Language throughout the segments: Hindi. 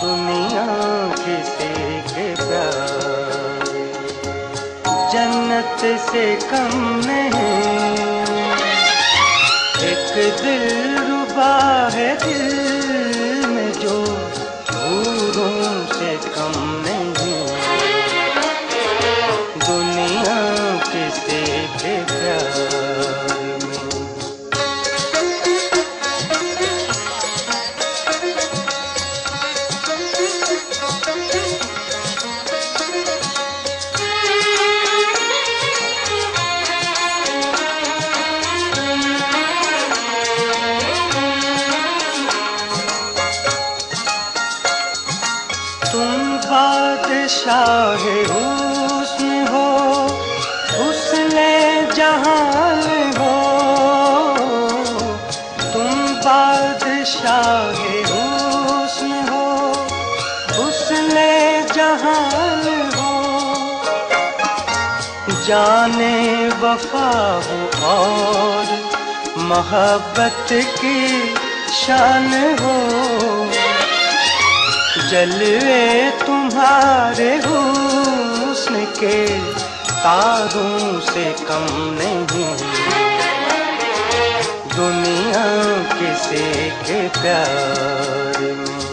दुनिया प्यार, जन्नत से कम नहीं। एक दिल रुबा है दिल में जो दूरों से कम बादशाह हो हुस्न जहान हो। तुम बादशाह जाने वफा हो और मोहब्बत की शान हो। जलवे तुम्हारे हुस्न के तारों से कम नहीं। दुनिया किसे के प्यार में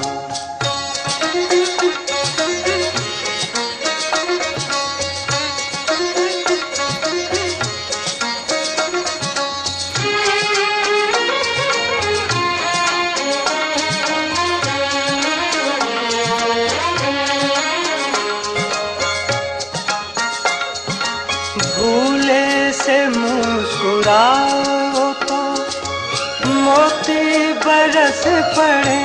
मोती बरस पड़े,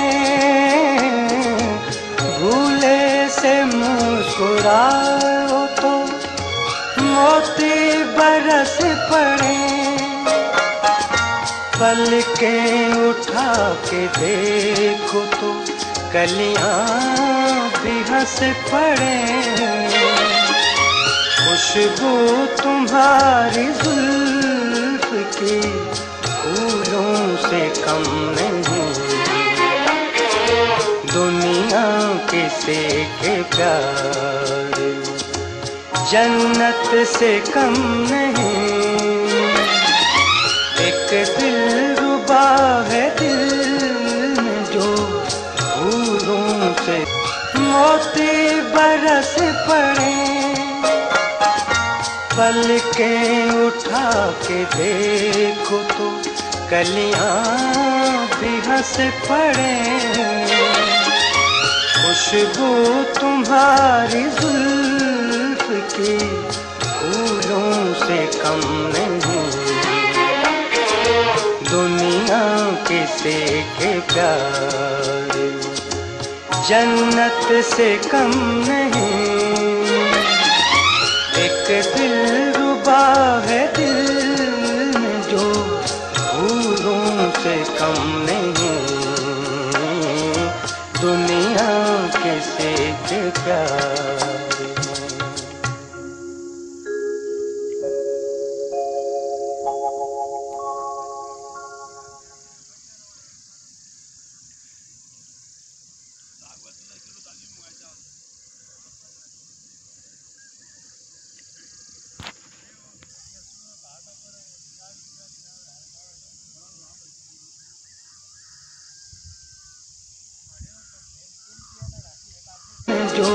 भूले से मुस्कुराओ तो। मोती बरस पड़े पल के उठा के देखो तो कलियाँ भी हंस पड़े। खुशबू तुम्हारी जुल्फ की फूलों से कम नहीं। दुनिया किसे के प्यार जन्नत से कम नहीं। एक दिल रुबा है दिल में जो फूलों से मोती बरस पड़े। पल के उठा के देखो तो कलियाँ भी हंस पड़े। खुशबू तुम्हारी जुल्फ की फूलों से कम नहीं। दुनिया किसे के प्यार जन्नत से कम नहीं। एक दिल रुबा है कम नहीं। दुनिया किसे के प्यार जो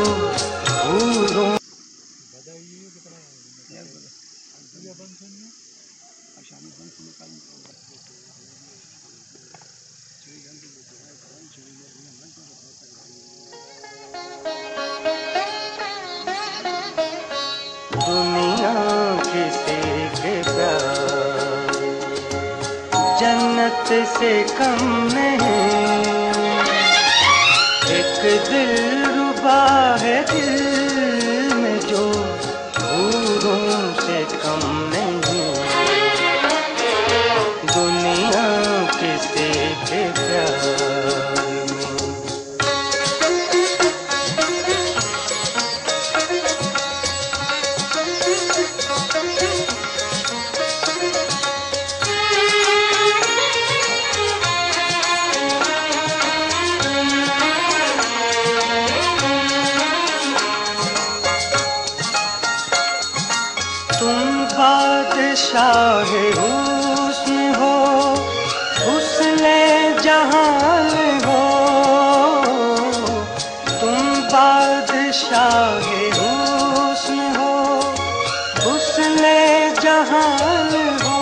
दुनिया किसे के जन्नत से कम नहीं। एक दिल है दिल। है हुस्न हो, हुस्ने जहान हो। तुम बादशाह है हुस्न हो, हुस्ने जहान हो।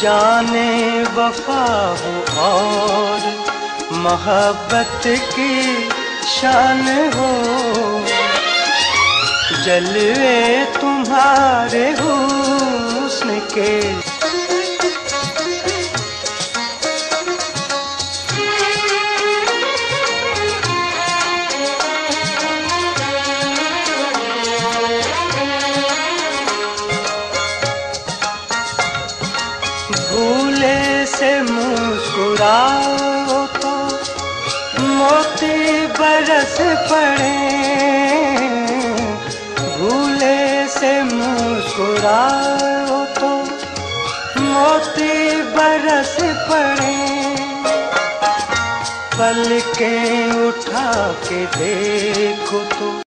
जाने वफा हो और मोहब्बत की शान हो। जलवे तुम्हारे हुस्न के। से मुस्कुराओ तो मोती बरस पड़े। मुस्कुराओ तो मोती बरस पड़े पल के उठा के देखो तो।